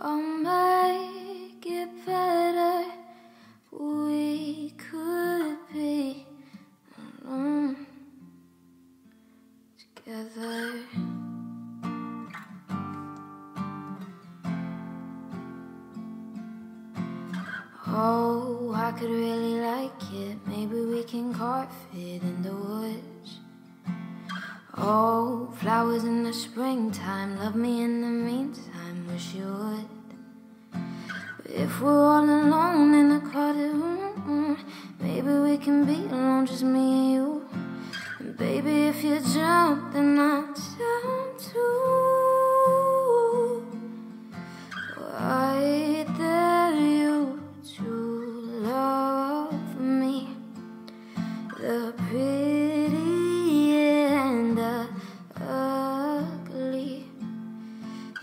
I'll make it better. We could be alone together. Oh, I could really like it. Maybe we can carve it in the woods. Oh, flowers in the springtime. Love me in the meantime. Wish you would. But if we're all alone in a crowded room, maybe we can be alone, just me and you. And baby, if you jump, then I'll jump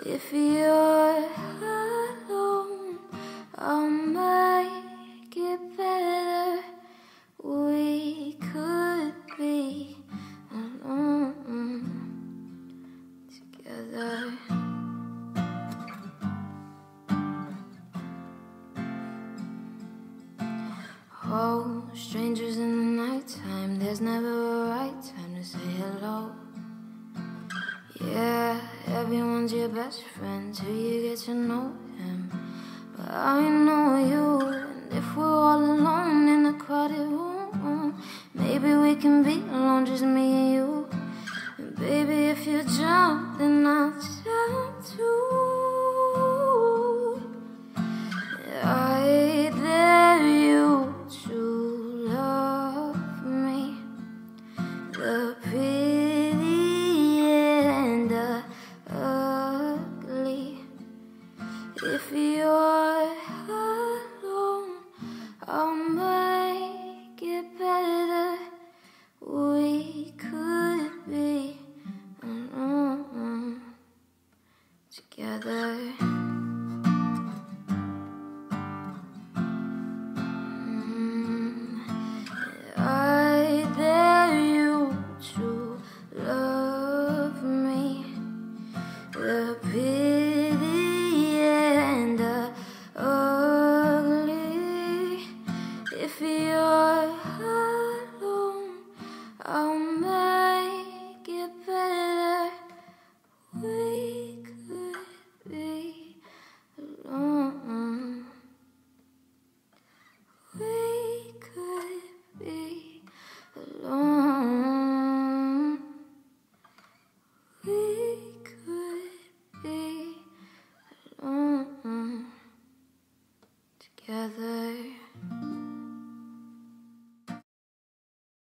If you're alone, I'll make it better. We could be alone together. Oh, strangers in the nighttime, there's never a right time to say hello. Yeah, Everyone's your best friend till you get to know him. But I know you, and if we're all alone in a crowded room, maybe we can be alone, just me and you. And baby, if you jump, then your heart.